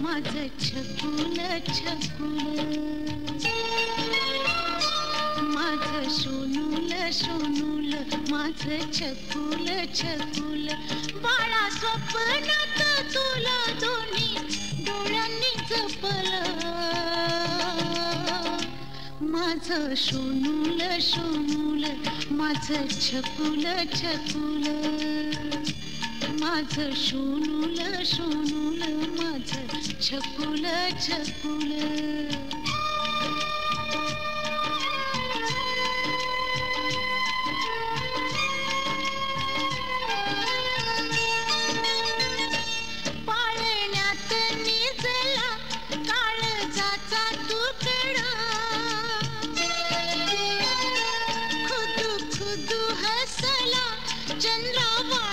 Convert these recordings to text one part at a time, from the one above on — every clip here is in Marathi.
माझं छकुल छकुल. माझं सोनूल सोनूल माझं छकुल छकुल. बाळा स्वप्नात तुला दोन्ही डोळ्यांनी जपल. माझं सोनूल सोनूल माझं छकुल छकुल. माझं सोनूल सोनूल माझं छकुल छकुल. पाळण्यात निजला काळजाचा तुकडा. खुदू खुदू हसला चंद्रावाणी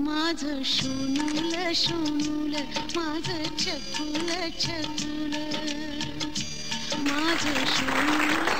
माझं सोनूल सोनूल माझं छकुल छकुल. माझं सोनूल